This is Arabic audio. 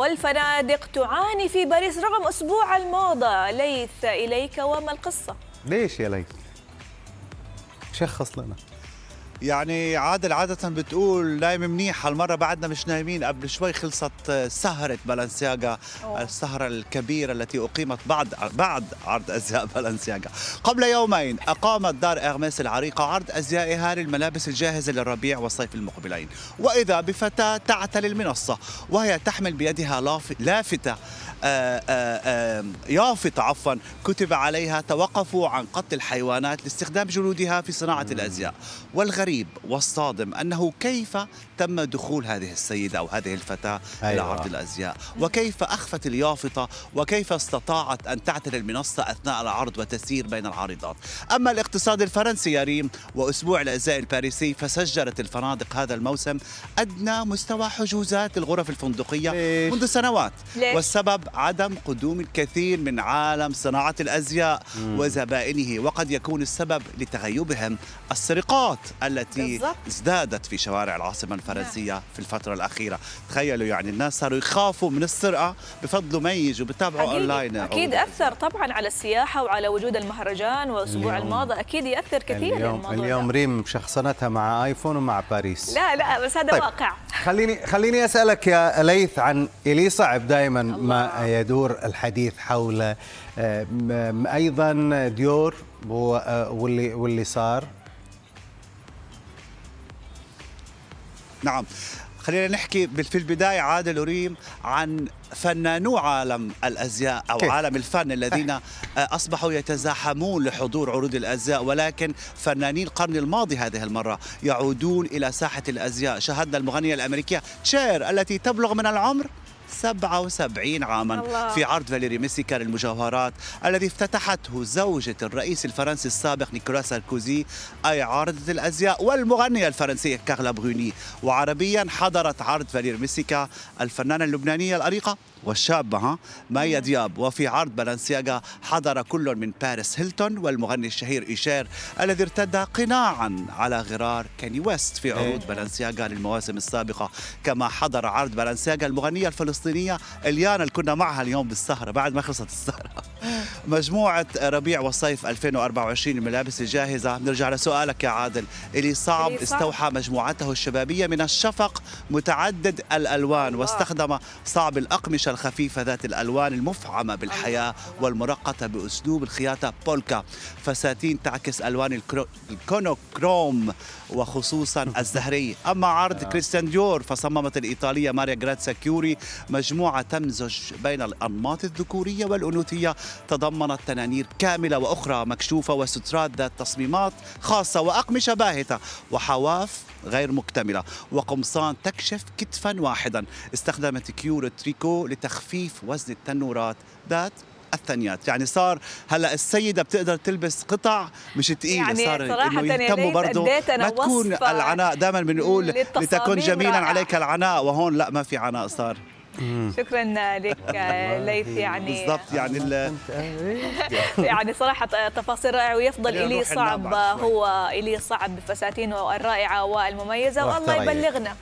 والفنادق تعاني في باريس رغم أسبوع الموضة ليث إليك وما القصة؟ ليش يا ليث؟ شخص لنا يعني عادل عادة بتقول نايم منيح هالمرة بعدنا مش نايمين. قبل شوي خلصت سهرة بالنسياغا أوه. السهرة الكبيرة التي أقيمت بعد بعد عرض أزياء بالنسياغا قبل يومين أقامت دار إغماس العريقة عرض أزيائها للملابس الجاهزة للربيع والصيف المقبلين. وإذا بفتاة تعتلي المنصة وهي تحمل بيدها لاف- لافتة آه، آه، آه، يافطة عفوا كتب عليها توقفوا عن قتل الحيوانات لاستخدام جلودها في صناعة الأزياء. والغريب والصادم أنه كيف تم دخول هذه السيدة أو هذه الفتاة إلى أيوة. عرض الأزياء وكيف أخفت اليافطة وكيف استطاعت أن تعتري المنصة أثناء العرض وتسير بين العارضات أما الاقتصاد الفرنسي يا ريم وأسبوع الأزياء الباريسي فسجلت الفنادق هذا الموسم أدنى مستوى حجوزات الغرف الفندقية ليش؟ منذ سنوات ليش؟ والسبب عدم قدوم الكثير من عالم صناعة الأزياء وزبائنه وقد يكون السبب لتغيبهم السرقات التي بالضبط. ازدادت في شوارع العاصمة الفرنسية في الفترة الأخيرة. تخيلوا يعني الناس صاروا يخافوا من السرقة بفضلوا ما يجوا بتابعوا أونلاين أكيد أثر طبعا على السياحة وعلى وجود المهرجان وأسبوع اليوم- الماضي أكيد يأثر كثير اليوم الموضوع اليوم ده. ريم شخصنتها مع آيفون ومع باريس. لا لا بس هذا طيب. واقع. خليني خليني أسألك يا ليث عن الي صعب دائما ما يدور الحديث حول آه، أيضا ديور آه، واللي واللي صار. نعم. خلينا نحكي في البداية عادل وريم عن فنانو عالم الأزياء أو كيف؟ عالم الفن الذين آه، أصبحوا يتزاحمون لحضور عروض الأزياء ولكن فنانين القرن الماضي هذه المرة يعودون إلى ساحة الأزياء. شاهدنا المغنية الأمريكية تشير التي تبلغ من العمر 77 عاما الله. في عرض فاليري ميسيكا للمجوهرات الذي افتتحته زوجة الرئيس الفرنسي السابق نيكولا ساركوزي أي عارضة الأزياء والمغنية الفرنسية كارلا بروني وعربيا حضرت عرض فاليري ميسيكا الفنانة اللبنانية الأنيقة والشابة ها مايا دياب. وفي عرض بالنسياغا حضر كل من باريس هيلتون والمغني الشهير إيشير الذي ارتدى قناعا على غرار كاني ويست في عروض بالنسياغا للمواسم السابقة. كما حضر عرض بالنسياغا المغنية الفلسطينية إليانا اللي كنا معها اليوم بالسهرة بعد ما خلصت السهرة. مجموعة ربيع وصيف 2024 الملابس الجاهزة. نرجع لسؤالك يا عادل. اللي صعب. استوحى مجموعته الشبابية من الشفق متعدد الألوان الله. واستخدم صعب الأقمشة الخفيفة ذات الألوان المفعمة بالحياة والمرقطة بأسلوب الخياطة بولكا. فساتين تعكس ألوان الكرو... الكونوكروم وخصوصا الزهري. أما عرض كريستيان ديور فصممت الإيطالية ماريا جراتسا كيوري مجموعة تمزج بين الأنماط الذكورية والأنوثية تضمنت تنانير كاملة وأخرى مكشوفة وسترات ذات تصميمات خاصة وأقمشة باهتة وحواف غير مكتملة وقمصان تكشف كتفا واحدا. استخدمت كيوري التريكو لتخفيف وزن التنورات ذات الثنيات. يعني صار هلأ السيدة بتقدر تلبس قطع مش ثقيله يعني صار إنه يهتموا برضه ما تكون العناء دائما بنقول لتكن جميلا رائعة. عليك العناء وهون لأ ما في عناء صار. شكرا لك ليث يعني بالضبط يعني يعني صراحة تفاصيل رائعة ويفضل ننام صعب. هو إلي صعب بفساتينه الرائعة والمميزة والله. يبلغنا